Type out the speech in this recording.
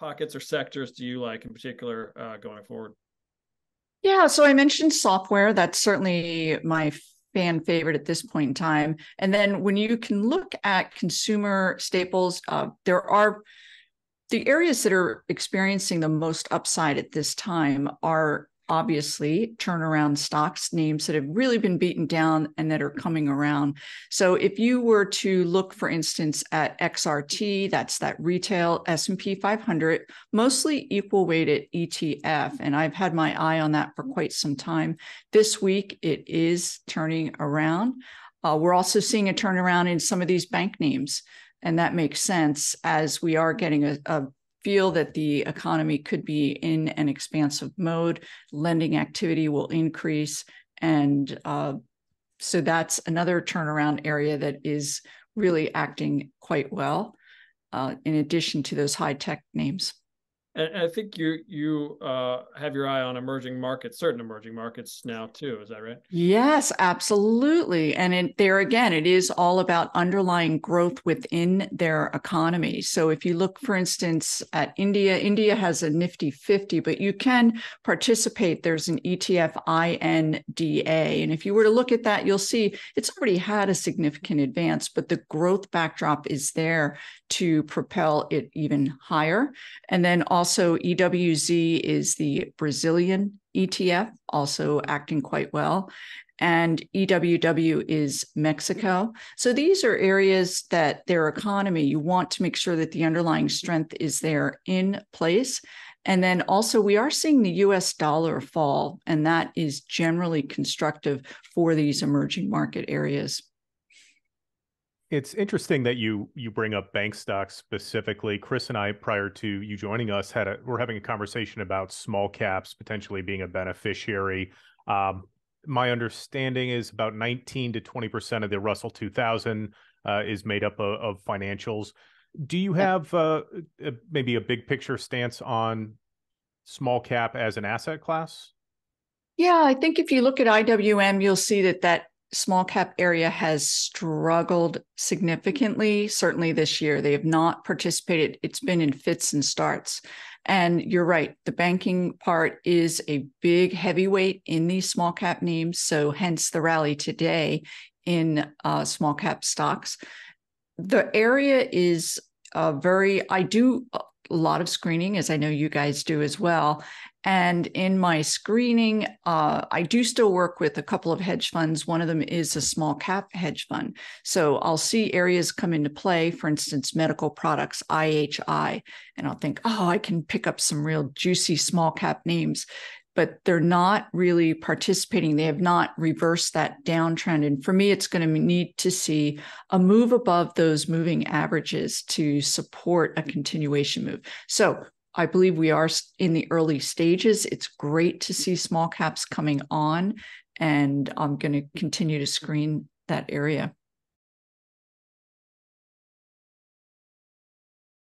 pockets or sectors do you like in particular uh, going forward? Yeah, so I mentioned software. That's certainly my fan favorite at this point in time. And then when you can look at consumer staples, uh, there are the areas that are experiencing the most upside at this time are obviously turnaround stocks names that have really been beaten down and that are coming around. So if you were to look for instance at xrt that's that retail s&p 500 mostly equal weighted etf and i've had my eye on that for quite some time. This week it is turning around. Uh, we're also seeing a turnaround in some of these bank names and that makes sense as we are getting a, a feel that the economy could be in an expansive mode, lending activity will increase. And uh, so that's another turnaround area that is really acting quite well, uh, in addition to those high tech names. And I think you you uh, have your eye on emerging markets, certain emerging markets now too. Is that right? Yes, absolutely. And there again, it is all about underlying growth within their economy. So if you look, for instance, at India, India has a Nifty 50, but you can participate. There's an ETF INDA, and if you were to look at that, you'll see it's already had a significant advance, but the growth backdrop is there to propel it even higher. And then also, EWZ is the Brazilian ETF, also acting quite well. And EWW is Mexico. So these are areas that their economy, you want to make sure that the underlying strength is there in place. And then also, we are seeing the US dollar fall, and that is generally constructive for these emerging market areas. It's interesting that you you bring up bank stocks specifically. Chris and I, prior to you joining us, had a we're having a conversation about small caps potentially being a beneficiary. Um, my understanding is about 19 to 20 percent of the Russell 2000 uh, is made up of, of financials. Do you have uh, a, maybe a big picture stance on small cap as an asset class? Yeah, I think if you look at IWM, you'll see that that small cap area has struggled significantly, certainly this year. They have not participated, it's been in fits and starts. And you're right, the banking part is a big heavyweight in these small cap names. So, hence the rally today in uh, small cap stocks. The area is uh, very, I do a lot of screening, as I know you guys do as well. And in my screening, uh, I do still work with a couple of hedge funds. One of them is a small cap hedge fund. So I'll see areas come into play, for instance, medical products, IHI, and I'll think, oh, I can pick up some real juicy small cap names. But they're not really participating. They have not reversed that downtrend. And for me, it's going to need to see a move above those moving averages to support a continuation move. So I believe we are in the early stages. It's great to see small caps coming on, and I'm going to continue to screen that area.